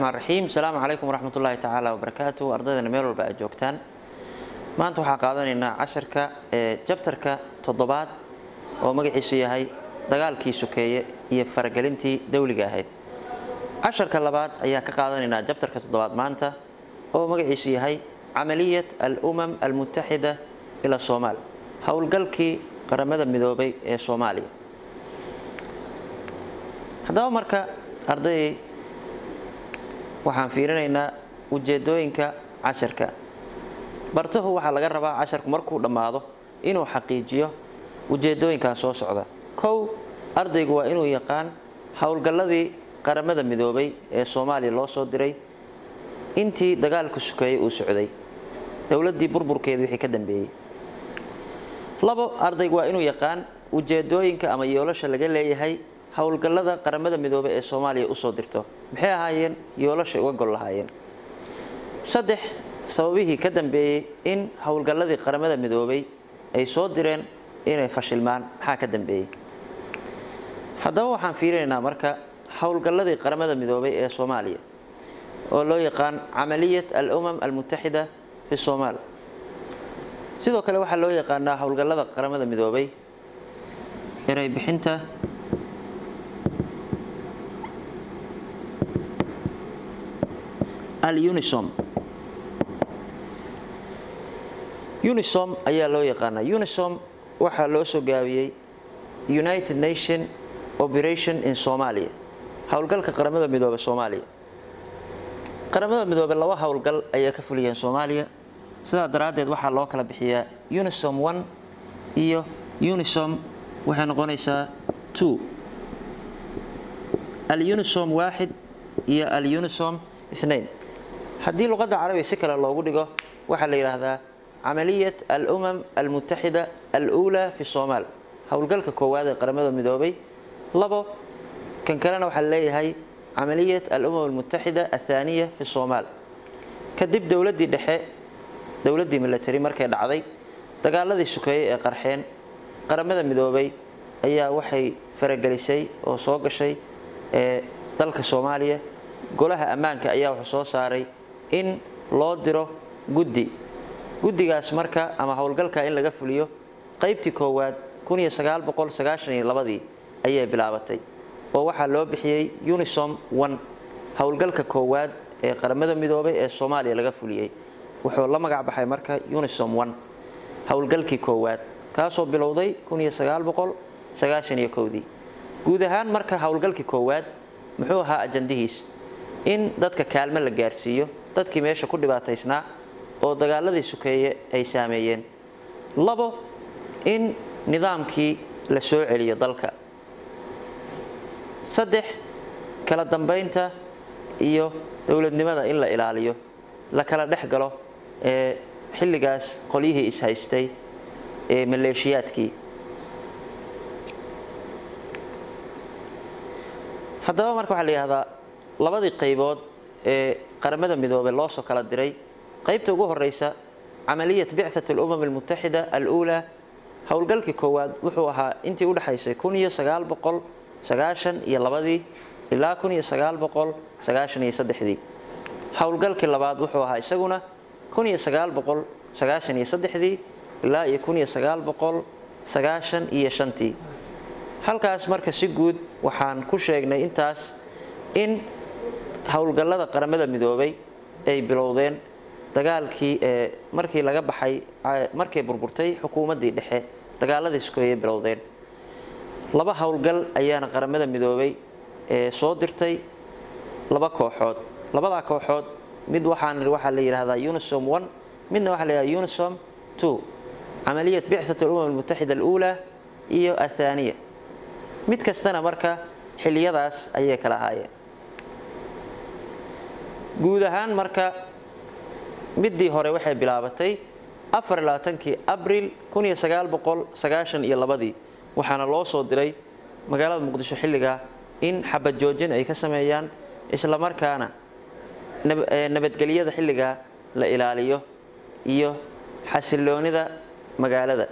raxmaan raxiim asalaamu calaykum waraxmat ullaahi tacaala wabarakaatu ardaydana meel walba aad joogtaan. Maanta waxaa qaadanaynaa casharka ee jabtarka toddobaad oo magaciisu yahay dagaalkii sokeeye iyo faragelintii dawliga ahayd. Casharka labaad ayaan ka qaadanaynaa jabtarka toddobaad maanta oo magaciisu yahay camaliyat al-umam almutaxida ila soomaal. Howlgalkii qaramada midoobay ee soomaaliya. Haddaba marka arday waxaan fiirinaynaa ujeedooyinka casharka. Bartahu waxaa laga rabaa casharku markuu dhammaado inuu xaqiijiyo ujeedooyinkan soo socda. Kow ardaygu waa inuu yaqaan howlgalladii qaramada midoobay ee soomaaliya loo soo diray. Intii dagaalku sukeeyey uu socday. Dowladdii burburkeeda wixii ka dambeeyey. Labo ardaygu waa inuu yaqaan ujeedooyinka ama yoolasha laga leeyahay howlgallada qaramada midoobey ee soomaaliya u soo dirto. Maxay ahaayeen? Yoolashay uga gol lahaayeen. Saddex sababihii ka dambeeyey in howlgalladii qaramada midoobay ay soo direen inay fashilmaan. Maxaa ka dambeeyey haddaba waxaan fiirinaynaa marka howlgalladii qaramada midoobay ee soomaaliya oo loo yaqaan camaliyat al-umam almutaxida fi somaal sidoo kale waxaa loo yaqaanaa howlgallada qaramada midoobay eray bixinta alunisom unisom ayaa loo yaqaanaa. Unisom waxaa loo soo gaabiyey united nation operation in somalia. Howlgalka qaramada midoobe soomaaliya. Qaramada midoobe laba howlgal ayay ka fuliyeen soomaaliya. Sidaa daraaddeed waxaa loo kala bixiyaa unisom one iyo unisom waxay noqonaysaa two. Alunisom waaxid iyo alunisom isnayn haddii luqadda carabiga si kale loogu dhigo waxaa la yidhaahdaa camaliyat al-umam almutaxida al-uulaa fi somaal howlgalka koowaad ee qaramada midoobay labo kan kalena waxaa leeyahay camaliyat al-umam almutaxida athaaniya fi somaal kadib dowladdii dhexe dowladdii milatary markay dhacday dagaaladii sukeeye ee qarxeen qaramada midoobay ayaa waxay faragelisay oo soo gashay ee dalka soomaaliya. Golaha ammaanka ayaa wuxuu soo saaray in loo diro guddi. Guddigaas marka ama howlgalka in laga fuliyo qaybtii koowaad ii ayay bilaabatay oo waxaa loo bixiyey unisom one. Howlgalka koowaad ee qaramada midoobay ee soomaaliya laga fuliyey wuxuu la magac baxay marka unisom one. Howlgalkii koowaad kaasoo bilowday guud ahaan marka howlgalkii koowaad muxuu ahaa ajandihiis. In dadka kaalmo la gaarsiiyo dadkii meesha ku dhibaataysnaa oo dagaaladii sukeeye ay saameeyeen. Labo in nidaamkii la soo celiyo dalka. Saddex kala dambaynta iyo dowladnimada in la ilaaliyo la kala dhex galo ee xilligaas qolyihii is-haystay ee maleeshiyaadkii. Haddaba marka waxaa la yihahdaa labadii qaybood ee qaramada midoobey loo soo kala diray. Qaybta ugu horeysa camaliyat bichat alumam almutaxida al-uulaa howlgalkii koowaad wuxuu ahaa intii udhexaysay iyo labadii ilaa dii howlgalkii labaad wuxuu ahaa isaguna dii ilaa iyo shantii. Halkaas marka si guud waxaan ku sheegnay intaas in howlgallada qaramada midoobay ay bilowdeen. Dagaalkii ee markii laga baxay markay burburtay xukuumaddii dhexe dagaaladii sukeeyey bilowdeen. Laba howlgal ayaana qaramada midoobay ee soo dirtay laba kooxood. Labadaa kooxood mid waxaan waxaa la yidhahdaa unisom one midna waxaa la yidhahdaa unisom two. Camaliyat bichat alumam almutaxida al-uulaa iyo athaaniya. Mid kastana marka xiliyadaas ayay kala ahaayeen guud ahaan marka middii hore waxay bilaabatay afarlabaatankii abril labadii waxaana loo soo diray magaalada muqdisho xilligaa in xabad joojin ay ka sameeyaan islamarkaana nabadgelyada xilligaa la ilaaliyo iyo xasiloonida magaalada.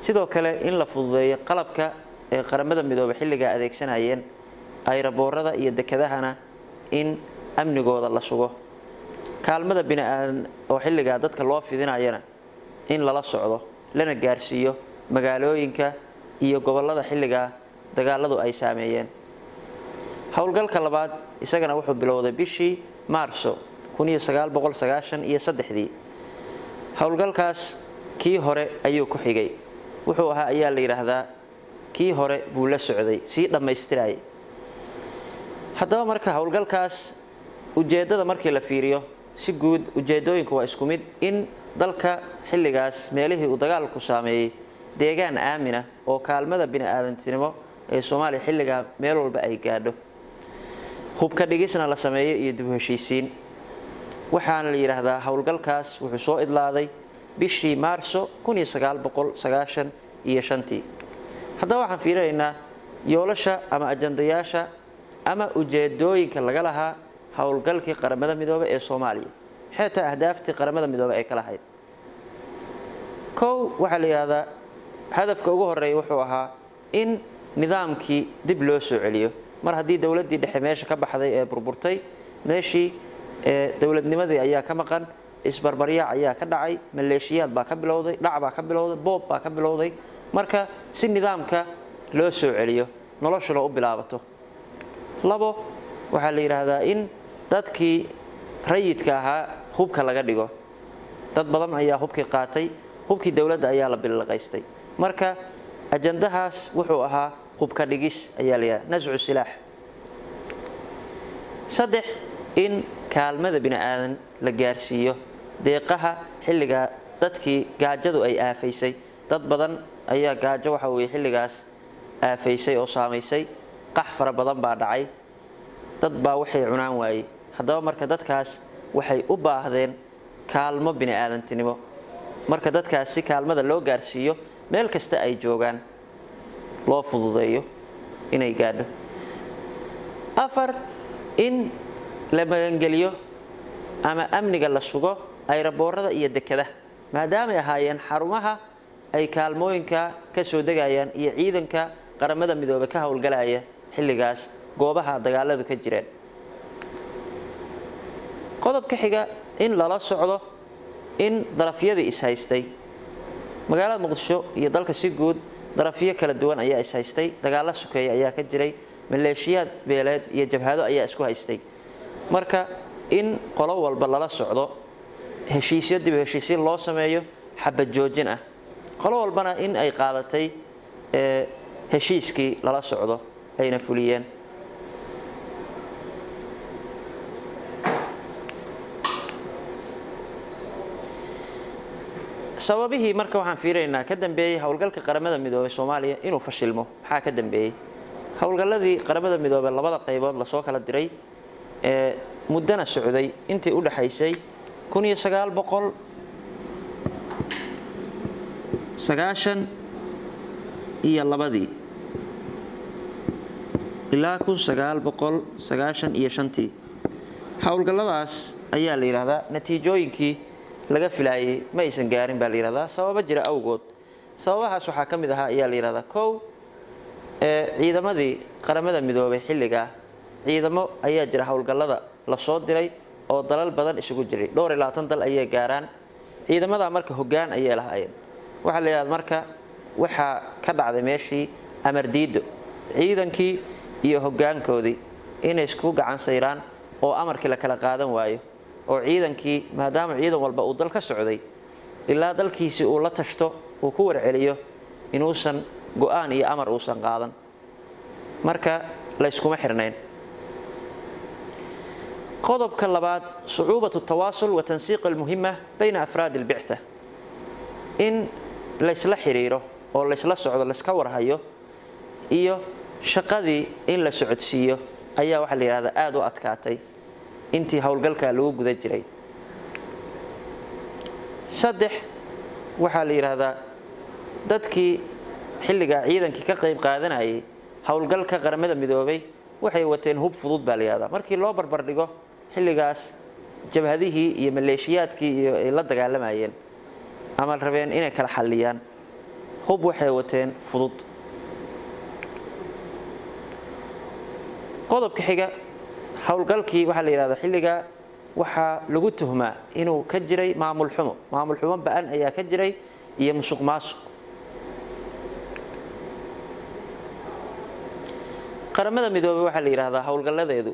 Sidoo kale in la fududeeyo qalabka ee qaramada midoobey xilligaa adeegsanayeen ayraboorada iyo dekedahana in amnigooda la sugo kaalmada bini aadan oo xilligaa dadka loo fidinayana in lala socdo lana gaarsiiyo magaalooyinka iyo gobollada xilligaa dagaaladu ay saameeyeen. Howlgalka labaad isagana wuxuu bilowday bishii maarso iyo saddexdii. Howlgalkaas kii hore ayuu ku xigay. Wuxuu ahaa ayaa la yidhaahdaa kii hore buu la socday sii dhammaystirayay haddaba marka howlgalkaas ujeeddada markii la fiiriyo si guud ujeeddooyinku waa isku mid in dalka xilligaas meelihii uu dagaalku saameeyey deegaan aamina oo kaalmada bini aadantinimo ee soomaaliya xilligaa meel walba ay gaadho. Hubka dhigisna la sameeyo iyo dib heshiisiin. Waxaana la yidhaahdaa howlgalkaas wuxuu soo idlaaday bishii maarso iyo shantii. Haddaba waxaan fiirinaynaa yoolasha ama ajandayaasha ama ujeedooyinka laga lahaa howlgalkii qaramada midoobe ee soomaaliya. Xeetaa ahdaaftii qaramada midoobe ay ka lahayd kow waxaa la yidhahdaa hadafka ugu horreeya wuxuu ahaa in nidaamkii dib loo soo celiyo. Mar haddii dowladdii dhexe meesha ka baxday ee burburtay meeshii dowladnimadii ayaa ka maqan isbarbaryaac ayaa ka dhacay maleeshiyaad baa ka bilowday dhac baa ka bilowday boob baa ka bilowday. Marka si nidaamka loo soo celiyo noloshuna u bilaabato. Labo waxaa la yidhaahdaa in dadkii rayidka ahaa hubka laga dhigo. Dad badan ayaa hubkii qaatay hubkii dowladda ayaa la bilaqaystay. Marka ajandahaas wuxuu ahaa hubka dhigis ayaa la yidhahda nascu silaax saddex in kaalmada bini aadan la gaarsiiyo deeqaha xilligaa dadkii gaajadu ay aafaysay. Dad badan ayaa gaajo waxa weeye xilligaas aafaysay oo saamaysay. Qax fara badan baa dhacay. Dad baa waxay cunaan waayey haddaba marka dadkaas waxay u baahdeen kaalmo bini aadantinimo marka dadkaas si kaalmada loo gaarsiiyo meel kasta ay joogaan loo fududeeyo inay gaadho. Afar in la magangeliyo ama amniga la sugo ayraboorada iyo dekada maadaamay ahaayeen xarumaha ay kaalmooyinka ka soo degayaan iyo ciidanka qaramada midoobe ka howlgalaya xilligaas goobaha dagaaladu ka jireen qodobka xiga in lala socdo in darafyadii ishaystay magaalada muqdisho iyo dalka si guud darafyo kala duwan ayaa ishaystay dagaalo sokeeya ayaa ka jiray. Maleeshiyaad beeleed iyo jabhado ayaa isku haystay. Marka in qolo walba lala socdo heshiisyo dib heshiisyo loo sameeyo xabad joojin ah. Qolo walbana in ay qaadatay heshiiskii lala socdo ayna fuliyeen sababihii marka waxaan fiirinaynaa ka dambeeyey howlgalka qaramada midoobey soomaaliya inuu fashilmo. Maxaa ka dambeeyey howlgalladii qaramada midoobey labada qaybood la soo kala diray ee muddana socday. Intii u dhaxaysay kun iyo sagaal boqol sagaashan iyo labadii ilaa kun sagaal boqol sagaashan iyo shantii. Howlgalladaas ayaa la yidhaahdaa natiijooyinkii laga filaayey ma aysan gaarin baa la yidhahdaa sababo jira awgood. Sababahaas waxaa ka mid ahaa ayaa la yidhahdaa kow. Ciidamadii qaramada midoobay xilligaa ciidamo ayaa jira howlgallada la soo diray oo dalal badan isugu jiray. Dhowr iyo dal ayay gaaraan. Ciidamadaa marka hoggaan ayay lahaayeen. Waxaa la yidhahda marka waxaa ka dhacday meeshii amardiido ciidankii iyo hoggaankoodii inay isku gacan sayraan oo amarkii la kala qaadan waayo oo ciidankii maadaama ciidan walba uu dal ka socday ilaa dalkiisii uu la tashto uu ku warceliyo inuusan go'aan iyo amar uusan qaadan. Marka layskuma xirnayn. Qodobka labaad sucuubat tawaasul wa tansiiq almuhima bayna afraadi albictha. In laysla xiriiro oo laysla socdo layska warhayo iyo shaqadii in la socodsiiyo ayaa waxaa la yidhahdaa aada u adkaatay intii howlgalkaa lagu guda jiray. Saddex waxaa la yidhaahdaa dadkii xilligaa ciidankii ka qayb qaadanayay howlgalka qaramada midoobay waxay wateen hub fudud baa la yihahdaa markii loo barbar dhigo xilligaas jabhadihii iyo maleeshiyaadkii iyo ay la dagaalamayeen ama rabeen inay kala xalliyaan hub waxay wateen fudud. Qodobka xiga howlgalkii waxaa la yidhahdaa xilligaa waxaa lagu tuhmaa inuu ka jiray maamul xumo. Maamul xumo ba'an ayaa ka jiray iyo musuq maasuq. Qaramada midoobey waxaa la yidhaahdaa howlgalladeedu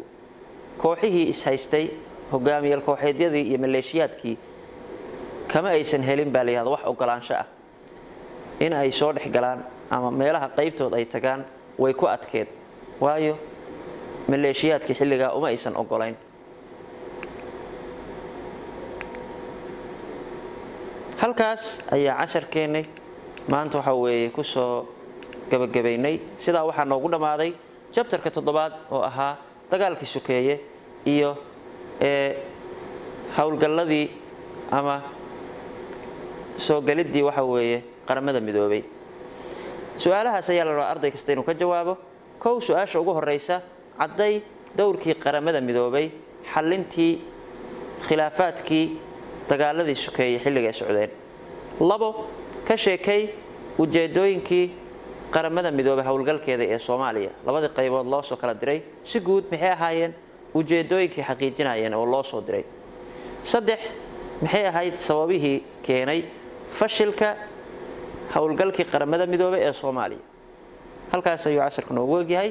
kooxihii is-haystay hogaamiyal kooxeedyadii iyo maleeshiyaadkii kama aysan helin baa la yihahda wax ogolaansho ah. In ay soo dhex galaan ama meelaha qaybtood ay tagaan way ku adkeed. Waayo maleeshiyaadkii xilligaa uma aysan ogolayn halkaas ayaa casharkeennay maanta waxaa weeye ku soo gabagabaynay. Sidaa waxaa noogu dhammaaday jabtarka toddobaad oo ahaa dagaalkii sokeeye iyo howlgalladii ama soo geliddii waxa weeye qaramada midoobay. Su'aalahaas ayaa la rabaa arday kasta inuu ka jawaabo. Kow su'aasha ugu horeysa cadday dowrkii qaramada midoobay xallintii khilaafaadkii dagaaladii sokeeye xilligay socdeen. Labo ka sheekay ujeedooyinkii qaramada midoobay howlgalkeeda ee soomaaliya. Labadii qaybood loo soo kala diray si guud maxay ahaayeen ujeedooyinkii xaqiijinayeen oo loo soo diray? Saddex maxay ahayd sababihii keenay fashilka howlgalkii qaramada midoobay ee soomaaliya? Halkaas ayuu casharka noogu egyahay